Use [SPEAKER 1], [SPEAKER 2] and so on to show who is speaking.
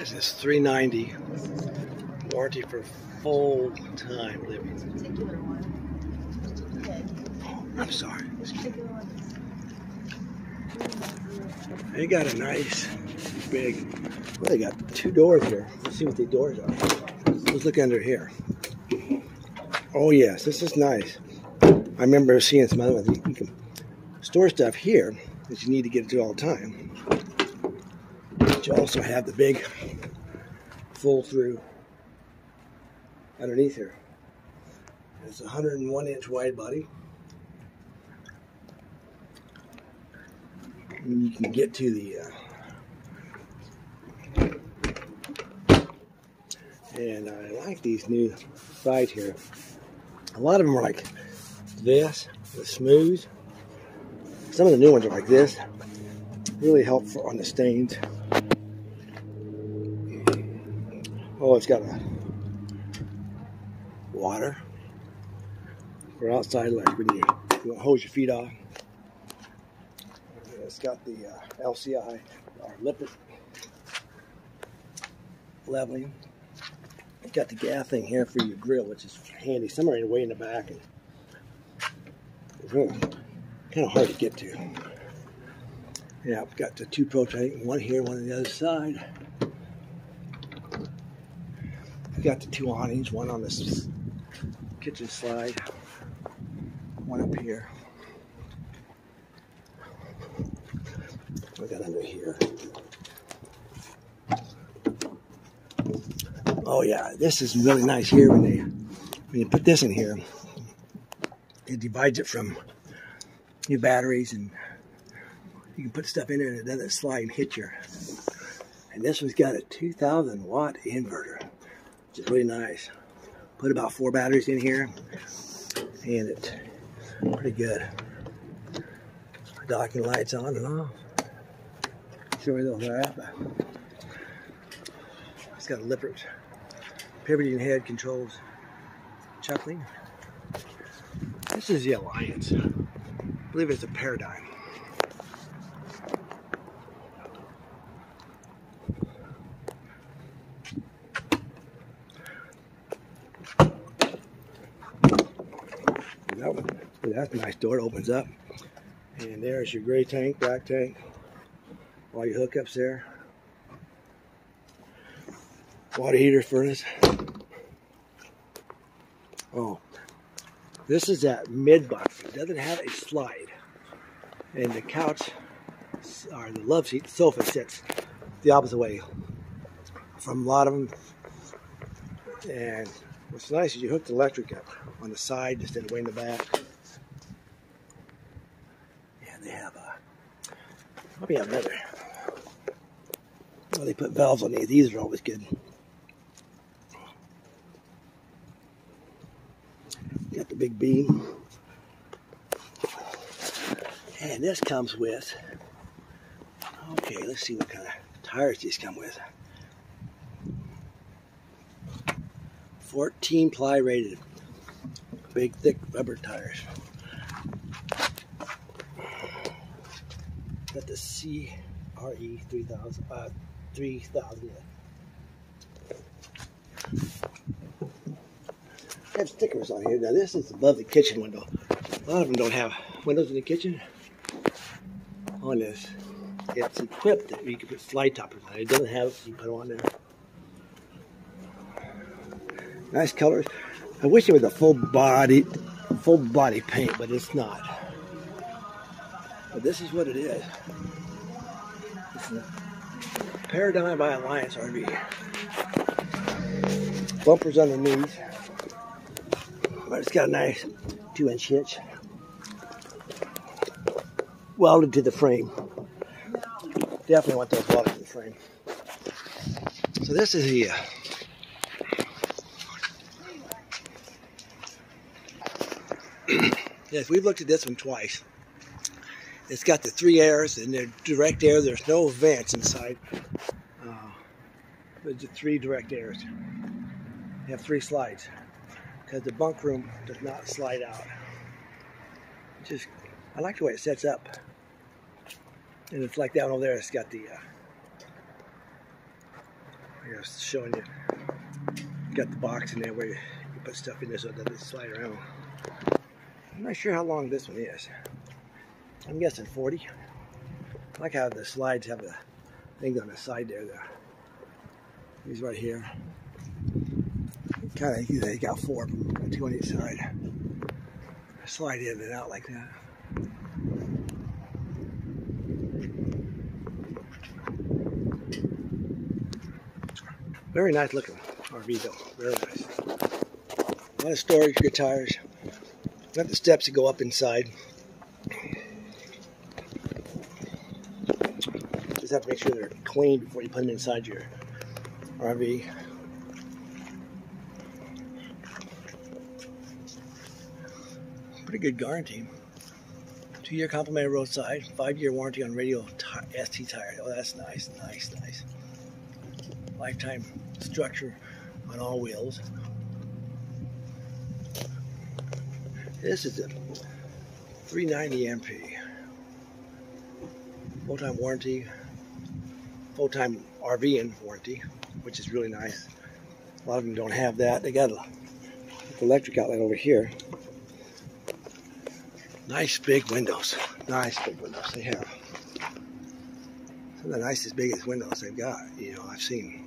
[SPEAKER 1] This is 390 warranty for full time living.
[SPEAKER 2] particular one. Oh,
[SPEAKER 1] I'm sorry. They got a nice big. Well, they got two doors here. Let's see what the doors are. Let's look under here. Oh yes, this is nice. I remember seeing some other ones. You you can store stuff here that you need to get to all the time. You also have the big full through underneath here. It's a 101 inch wide body. And you can get to the uh, and I like these new sides here. A lot of them are like this, the smooth. Some of the new ones are like this. Really helpful on the stains. Oh, it's got a water for outside, like when you, you hose your feet off. It's got the uh, LCI or Lippert leveling. It's got the gas thing here for your grill, which is handy. Somewhere in the way in the back, and kind of hard to get to. Yeah, I've got the two propane, one here, one on the other side. I've got the two awnings, one on this kitchen slide, one up here. We got under here. Oh yeah, this is really nice here when they when you put this in here. It divides it from your batteries and you can put stuff in there and it doesn't slide and hit your. And this one's got a 2000 watt inverter, is really nice. Put about four batteries in here and it's pretty good. Docking lights on and off. Me those are at. It's got a Lippert pivoting head controls chuckling. This is the Alliance. I believe it's a paradigm. That one, that's a nice door. It opens up. And there's your gray tank, black tank, all your hookups there. Water heater furnace. Oh, this is that mid box. It doesn't have a slide. And the couch, or the love seat, sofa sits the opposite way from a lot of them. And what's nice is you hook the electric up on the side instead of way in the back. And they have a, probably have another. Well, they put valves on these. These are always good. Got the big beam. And this comes with, okay, let's see what kind of tires these come with. 14 ply rated, big thick rubber tires. Got the CRE 3000, uh, 3000. have stickers on here. Now this is above the kitchen window. A lot of them don't have windows in the kitchen. On this, it's equipped that you can put slide toppers on. It doesn't have you put them on there. Nice colors. I wish it was a full body, full body paint, but it's not. But this is what it is. Paradigm by Alliance RV. Bumpers underneath. But it's got a nice two inch hitch. Welded to the frame. Definitely want those welded to the frame. So this is the uh, yes, we've looked at this one twice. It's got the three airs and they're direct air. There's no vents inside. Uh, the three direct airs. You have three slides because the bunk room does not slide out. Just, I like the way it sets up. And it's like down over there, it's got the uh, I was showing you. you got the box in there where you, you put stuff in there so it doesn't slide around. I'm not sure how long this one is. I'm guessing 40. I like how the slides have the things on the side there. The, these right here. Kind of, they got four of them, two on each side. Slide in and out like that. Very nice looking RV though. Very nice. A lot of storage your tires. Got the steps that go up inside. Just have to make sure they're clean before you put them inside your RV. Pretty good guarantee. Two year complimentary roadside, five year warranty on radial ST tires. Oh, that's nice, nice, nice. Lifetime structure on all wheels. This is a 390 MP. Full-time warranty, full-time RV and warranty, which is really nice. A lot of them don't have that. They got the electric outlet over here. Nice big windows. Nice big windows they have. Some of the nicest, biggest windows they've got. You know, I've seen